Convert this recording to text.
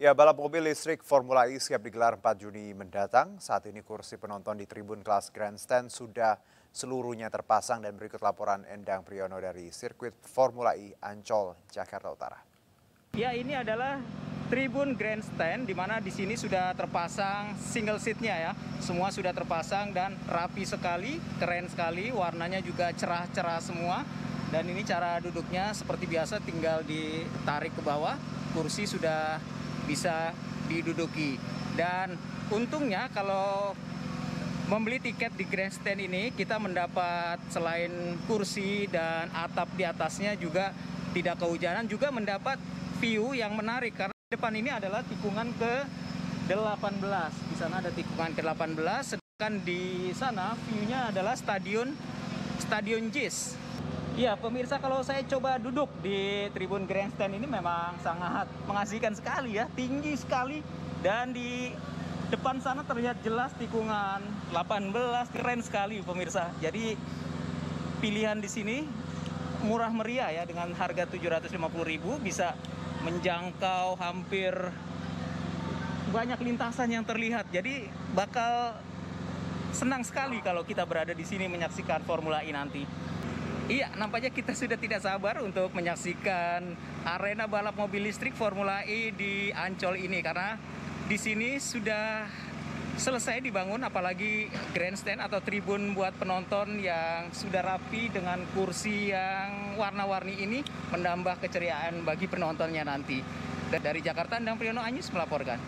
Ya, balap mobil listrik Formula E siap digelar 4 Juni mendatang. Saat ini kursi penonton di tribun kelas grandstand sudah seluruhnya terpasang dan berikut laporan Endang Priyono dari sirkuit Formula E Ancol, Jakarta Utara. Ya, ini adalah tribun grandstand di mana di sini sudah terpasang single seatnya ya. Semua sudah terpasang dan rapi sekali, keren sekali, warnanya juga cerah-cerah semua. Dan ini cara duduknya seperti biasa tinggal ditarik ke bawah, kursi sudah bisa diduduki. Dan untungnya kalau membeli tiket di grandstand ini kita mendapat selain kursi dan atap di atasnya juga tidak kehujanan juga mendapat view yang menarik karena depan ini adalah tikungan ke 18. Di sana ada tikungan ke 18 sedangkan di sana view-nya adalah stadion Stadion JIS Iya, pemirsa kalau saya coba duduk di tribun grandstand ini memang sangat mengasihkan sekali ya, tinggi sekali dan di depan sana terlihat jelas tikungan 18 keren sekali pemirsa. Jadi pilihan di sini murah meriah ya dengan harga 750.000 bisa menjangkau hampir banyak lintasan yang terlihat. Jadi bakal senang sekali kalau kita berada di sini menyaksikan Formula E nanti. Iya, nampaknya kita sudah tidak sabar untuk menyaksikan arena balap mobil listrik Formula E di Ancol ini karena di sini sudah selesai dibangun apalagi grandstand atau tribun buat penonton yang sudah rapi dengan kursi yang warna-warni ini menambah keceriaan bagi penontonnya nanti. Dari Jakarta, Andang Priyono Anyus melaporkan.